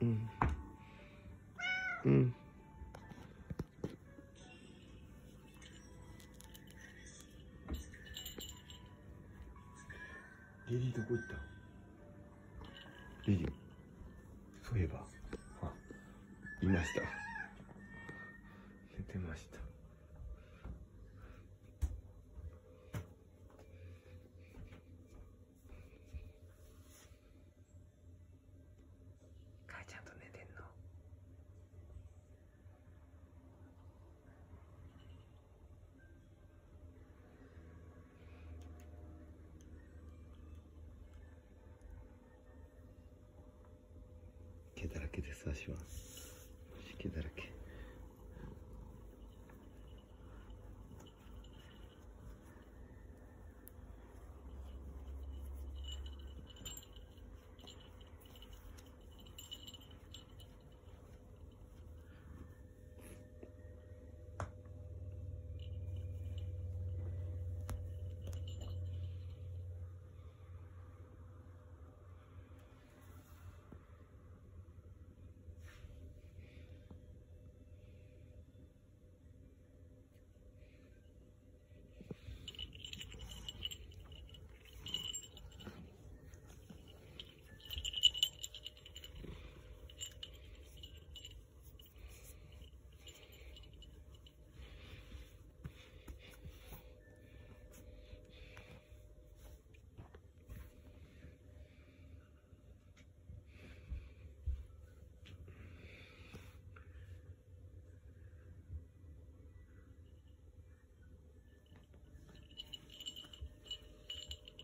うん。うん。リリーどこ行った？リリー。そういえば。あいました。寝てました母ちゃんと寝てんの毛だらけです。足は毛だらけ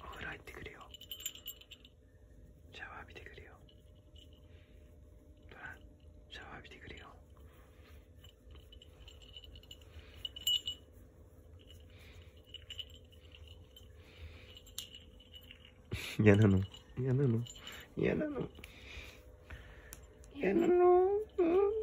お風呂入ってくるよシャワー浴びてくるよドラシャワー浴びてくるよ嫌なの嫌なの嫌なの嫌なのうん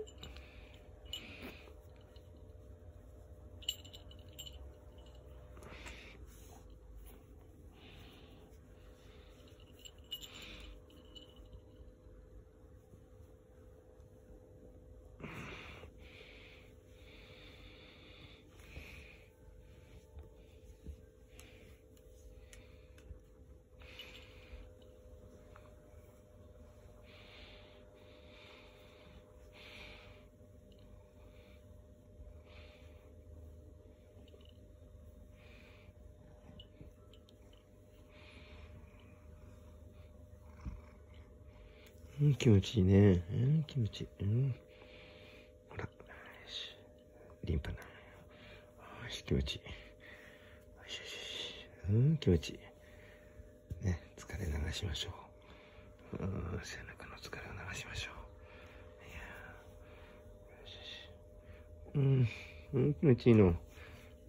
うん、気持ちいいね。うん、気持ちいい。うん。ほら。よし。リンパな。よし、気持ちいい。よしよしよし。うん、気持ちいい。ね、疲れ流しましょう。うん、背中の疲れを流しましょう。いやよしよし。うん、うん、気持ちいいの。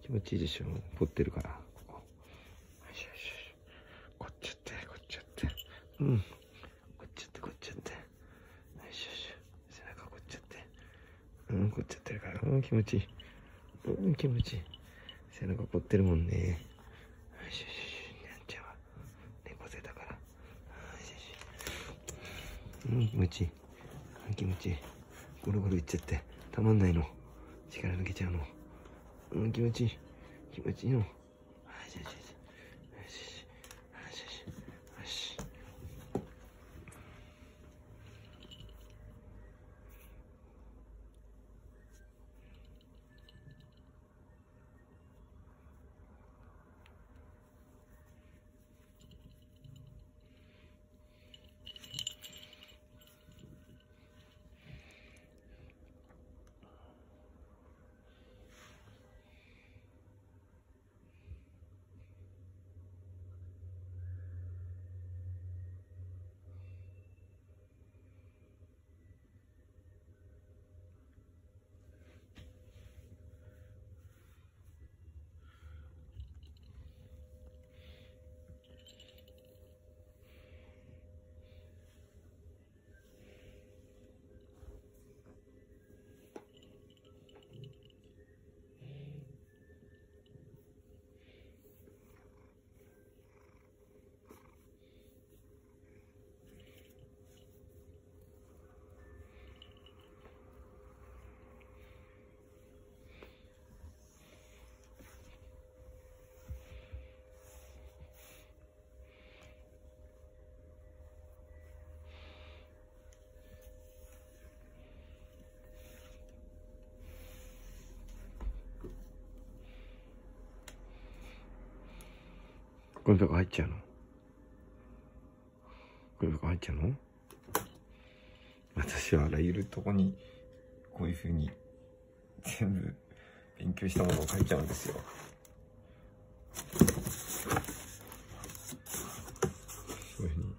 気持ちいいでしょ。凝ってるから、ここ。よしよしよし。こっちやって、こっちやって。うん。こっちやってこっちやってよしよし背中こっちやってうんこっちやってるからうん気持ちいい。うん気持ちいい。背中凝ってるもんね。よしよしよしにゃんちゃんは。猫背だから。よしよし。うん気持ちいい。気持ちいい。ゴロゴロいっちゃって。たまんないの。力抜けちゃうの。うん気持ちいい。気持ちいいの。よしよし。ゴミ箱入っちゃうの？ゴミ箱入っちゃうの？私はあらゆるとこにこういうふうに全部勉強したものを書いちゃうんですよ。そういうふうに。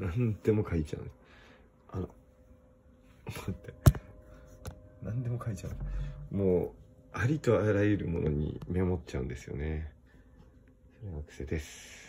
何でも書いちゃう。あの。待って。何でも書いちゃう。もう、ありとあらゆるものにメモっちゃうんですよね。それが癖です。